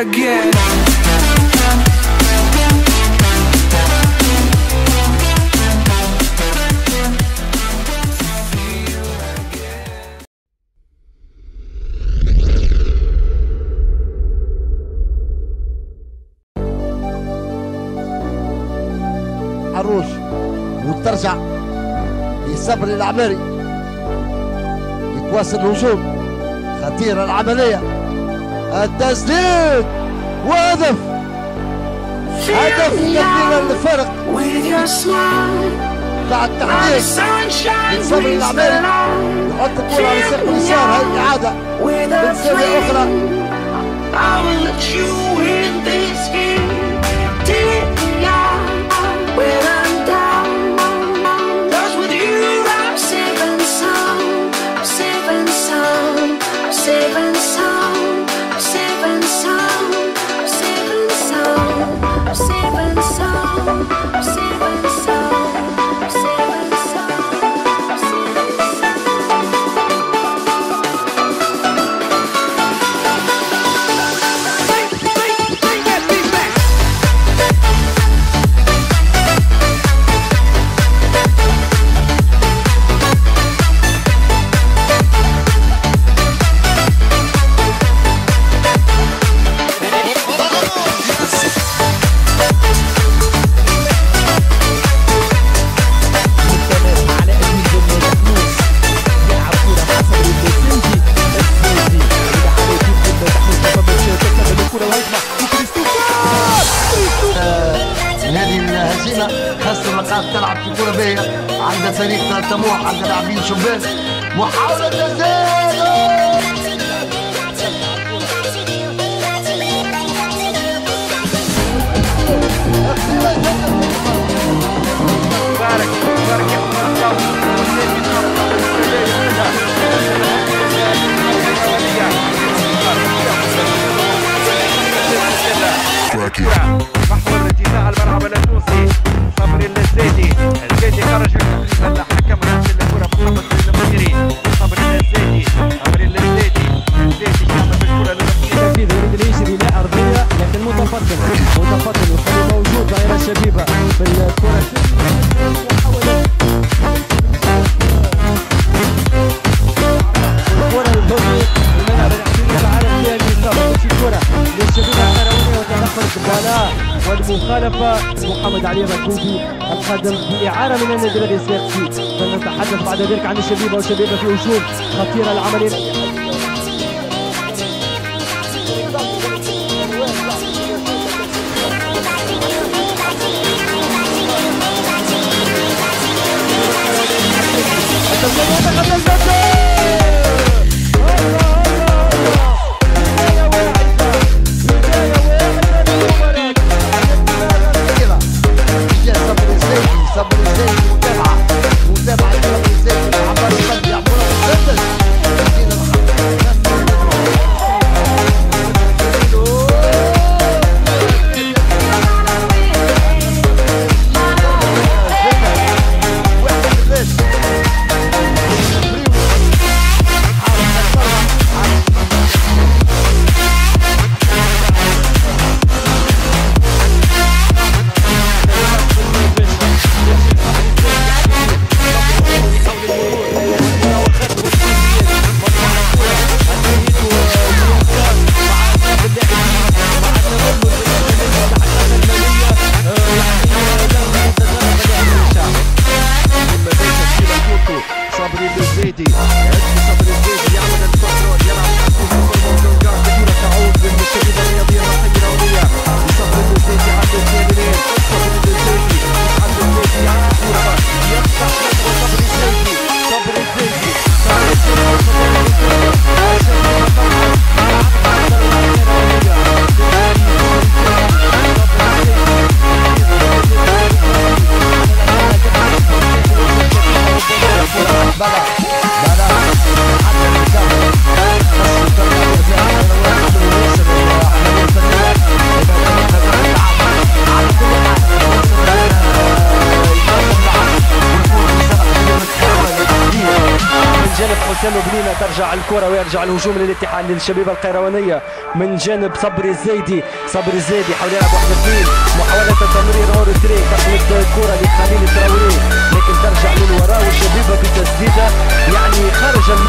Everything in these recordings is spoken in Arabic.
again. عروش وترجع لصبري العماري يتواصل الهجوم خطيرة العملية التسديد وهدف. هدف تبديلا للفرق بعد التحديث من صبر العمال يحط الكرة على سقف اليسار هاي إعادة من سنة أخرى. I will let you in this game. مرحبا الجيزة المرحبا التونسي صبري اللزيتي الزيتي كرجل اللزيتي صبري اللزيتي اللزيتي يعمل بالكرة للمديري تنفيذ يريد اليسري لا ارضيه لكن متفطن متفطن وخلي موجود ظاهره شبيبه في الكره الكره الهجومي الملعب الاحتلال العالم فيها اليسار في كره للشبيبه القرويه وتدخل البالا والمخالفه محمد علي الركوبي القادم باعاره من النادي الذي سيقفي فنتحدث بعد ذلك عن الشبيبة والشبيبة في هجوم خطيره العملية ترجع الكرة ويرجع الهجوم للاتحاد للشبيبه القيروانية من جانب صبري الزيدي. صبري الزيدي حاول يلعب واحد اثنين. محاولة التمرير en retrait تخلط الكرة لخليل التراوري لكن ترجع للوراء والشبيبة بتسديدة. يعني خارج الم...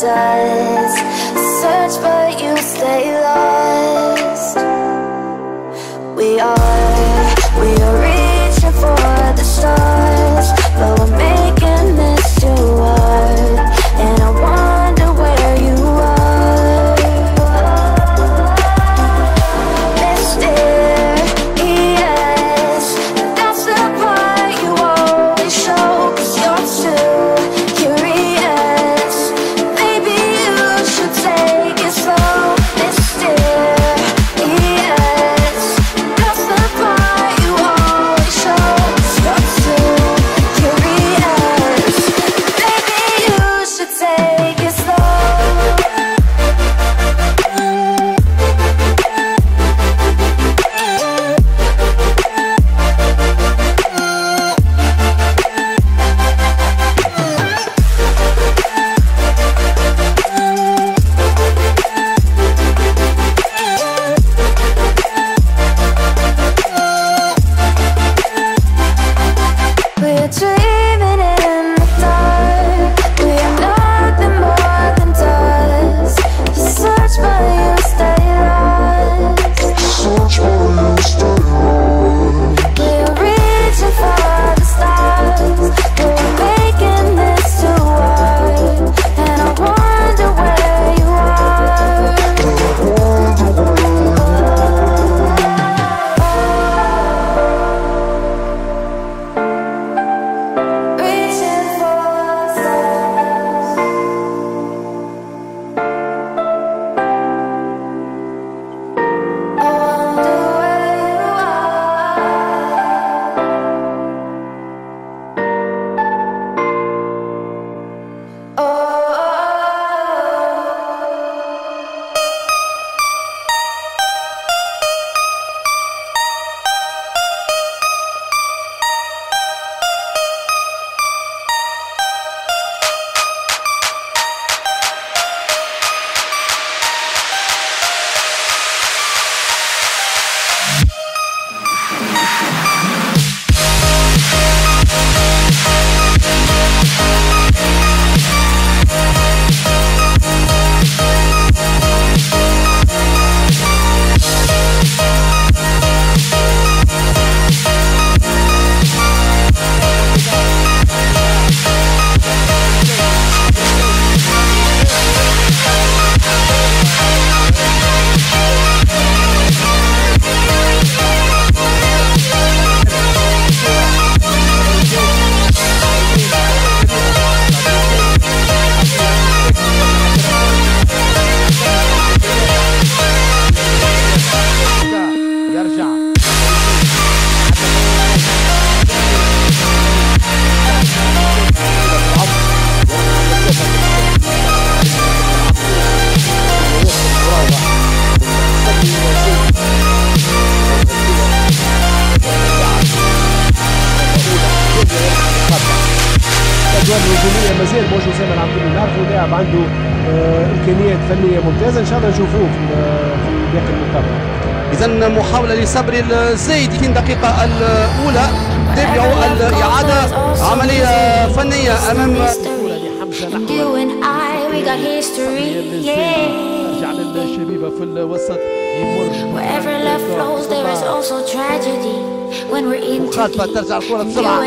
does. الهجوميه مازال موجود زي ما العبد نعرفوا لاعب عنده آه، امكانيات فنية ممتازة. إن شاء الله نشوفوه في باقي المقابله اذا محاولة لصبري الزايد في الدقيقة الأولى. تابعوا الإعادة عملية فنية أمام. رجع للشبيبه في الوسط. يمر Wherever love flows, there is also tragedy. When we're in too مخالفة deep. ترجع الكرة And you بسرعة